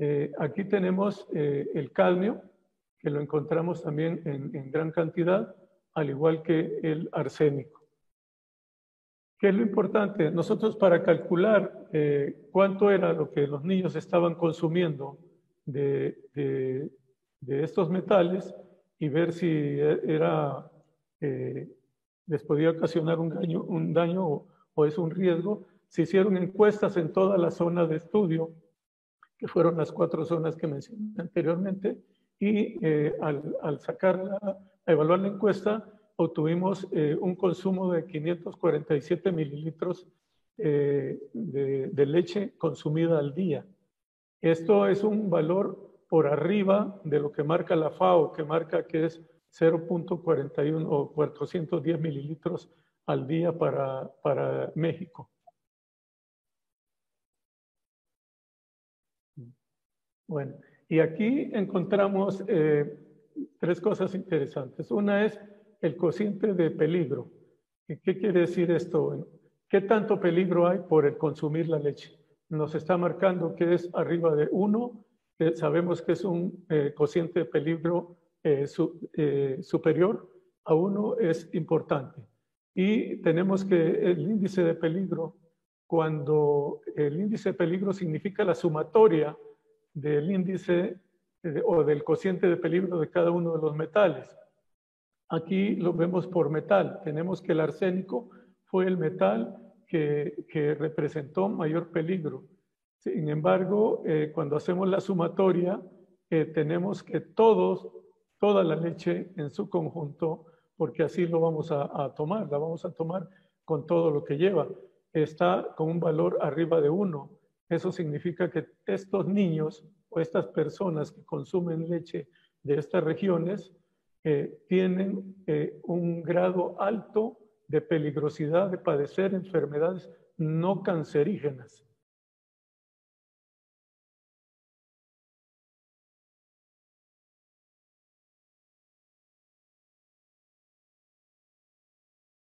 Eh, aquí tenemos eh, el cadmio, que lo encontramos también en, gran cantidad, al igual que el arsénico. ¿Qué es lo importante? Nosotros para calcular eh, cuánto era lo que los niños estaban consumiendo de, estos metales y ver si era, les podía ocasionar un daño, un daño o, o es un riesgo, se hicieron encuestas en toda la zona de estudio que fueron las cuatro zonas que mencioné anteriormente, y eh, al, al sacar a evaluar la encuesta, obtuvimos eh, un consumo de 547 mililitros eh, de, de, leche consumida al día. Esto es un valor por arriba de lo que marca la FAO, que marca que es 0.41 o 410 mililitros al día para, para México. Bueno, y aquí encontramos eh, tres cosas interesantes. Una es el cociente de peligro. ¿Qué quiere decir esto? ¿Qué tanto peligro hay por el consumir la leche? Nos está marcando que es arriba de uno, sabemos que es un eh, cociente de peligro eh, superior a uno, es importante. Y tenemos que el índice de peligro, cuando el índice de peligro significa la sumatoria del índice eh, o del cociente de peligro de cada uno de los metales. Aquí lo vemos por metal. Tenemos que el arsénico fue el metal que, representó mayor peligro. Sin embargo, eh, cuando hacemos la sumatoria, eh, tenemos que todos, toda la leche en su conjunto, porque así lo vamos a, a, tomar, la vamos a tomar con todo lo que lleva, está con un valor arriba de uno. Eso significa que estos niños o estas personas que consumen leche de estas regiones eh, tienen eh, un grado alto de peligrosidad de padecer enfermedades no cancerígenas.